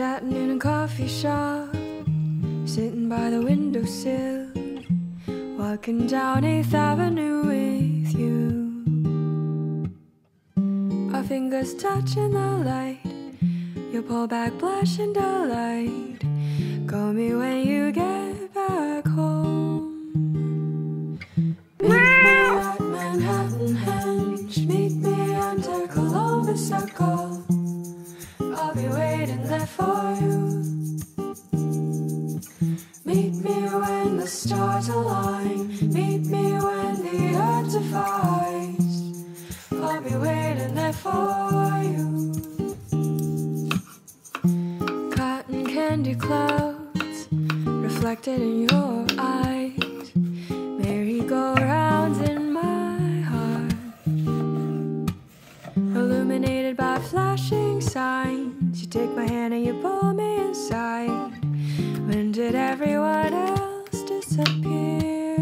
Chatting in a coffee shop, sitting by the windowsill, walking down 8th Avenue with you. Our fingers touching the light, you pull back, blush and delight. Call me when you get Meet me when the stars align. Meet me when the earth divides. I'll be waiting there for you. Cotton candy clouds reflected in your eyes. Merry-go-rounds in my heart illuminated by flashing signs. You take my hand and you pull me inside. Did everyone else disappear?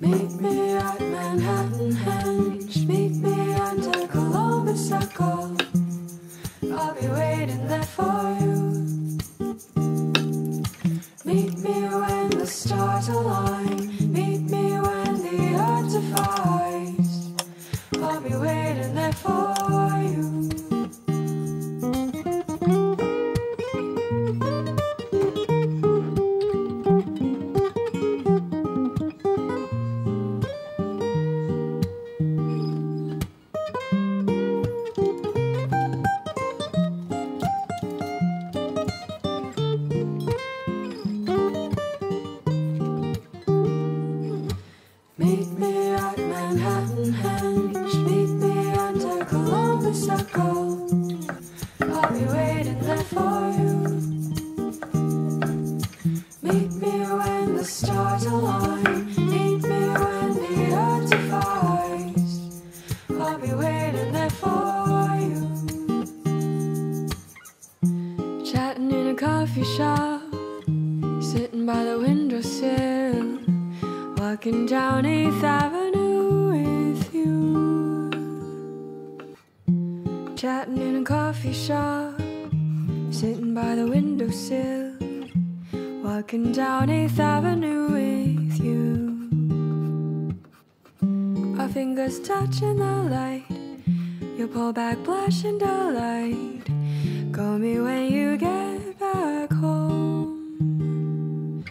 Meet me at Manhattanhenge. Meet me under Columbus Circle. I'll be waiting there for you. Meet me when the stars align. The stars align. Meet me when the earth divides. I'll be waiting there for you. Chatting in a coffee shop, sitting by the windowsill. Walking down 8th Avenue with you. Chatting in a coffee shop, sitting by the windowsill. Walking down 8th Avenue with you. Our fingers touching the light. You pull back, blush and delight. Call me when you get back home.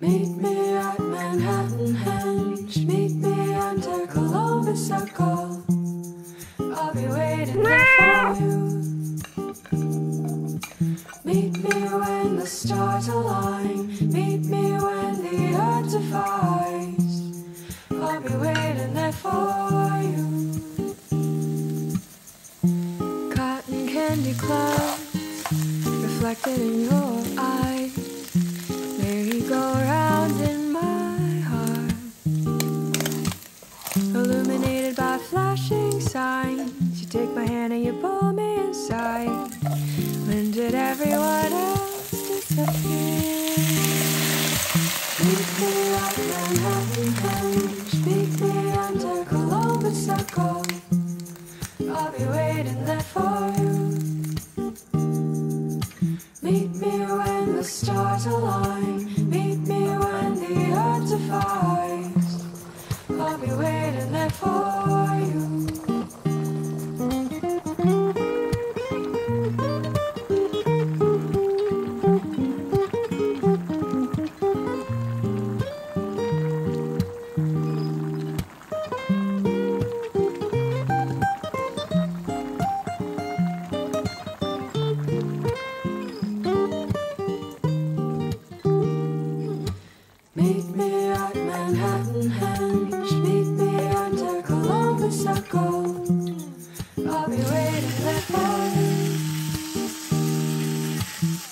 Meet me at Manhattanhenge. Meet me under Columbus Circle. Be waiting there for you. Cotton candy clouds reflected in your eyes. Merry-go-rounds in my heart. Illuminated by flashing signs. You take my hand and you pull me inside. When did everyone else disappear? Meet me at manhattan henge meet me under columbus circle i'll be waiting there for you Meet me when the stars align. Meet me when the earth divides. I'll be waiting at Manhattanhenge. Meet me under Columbus Circle. I'll be waiting there.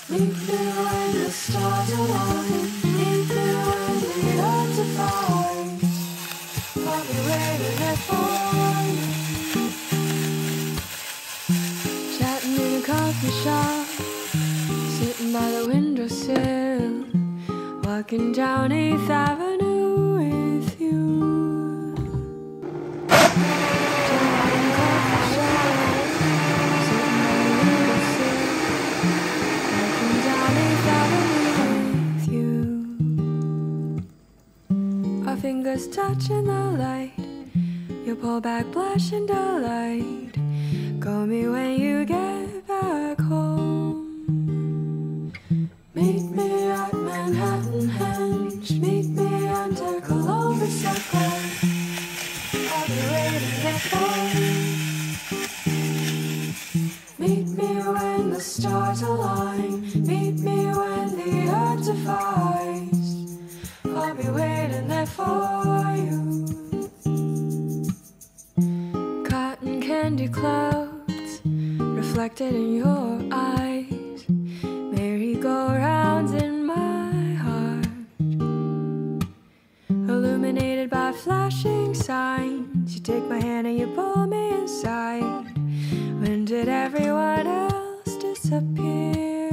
Meet me when the stars align. Meet me when the earth divides. I'll be waiting there for you. Chatting in a coffee shop, sitting by the windowsill. Walking down 8th Avenue touch in the light. You'll pull back, blush and delight. Call me when you get back home. Meet me at Manhattanhenge. Meet me under Columbus Circle. I'll be waiting there for reflected in your eyes. Merry-go-rounds in my heart. Illuminated by flashing signs. You take my hand and you pull me inside. When did everyone else disappear?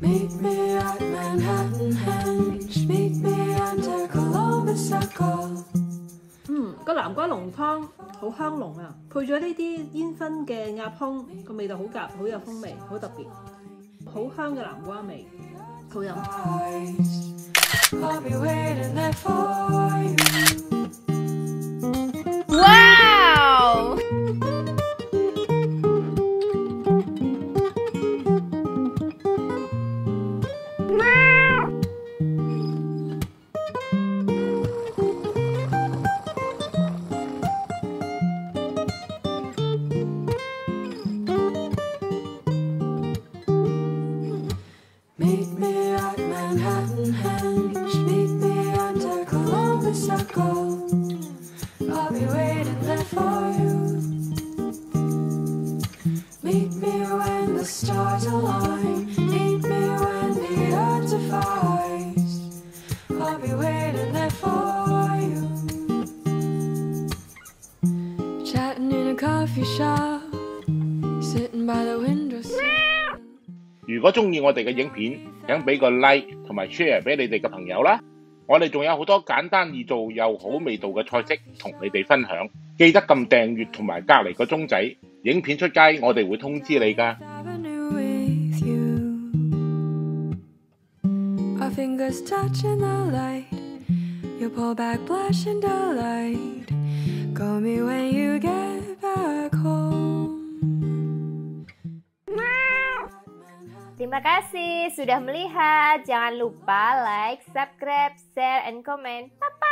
Meet me at Manhattanhenge. Meet me under Columbus Circle. 嗯，個南瓜濃湯好香濃啊，配咗呢啲煙燻嘅鴨胸，個味道好夾，好有風味，好特別，好香嘅南瓜味，好飲。 I'll be waiting there for you. Meet me when the stars align. Meet me when the earth defies. I'll be waiting there for you. Chatting in a coffee shop. Sitting by the windowsill. 如果中意我哋嘅影片，请俾个 like 同埋 share 俾你哋嘅朋友啦。 我哋仲有好多簡單易做又好味道嘅菜式同你哋分享，記得撳訂閱同埋隔離個鐘仔，影片出街我哋會通知你㗎。 Terima kasih sudah melihat. Jangan lupa like, subscribe, share, and comment. Bye-bye.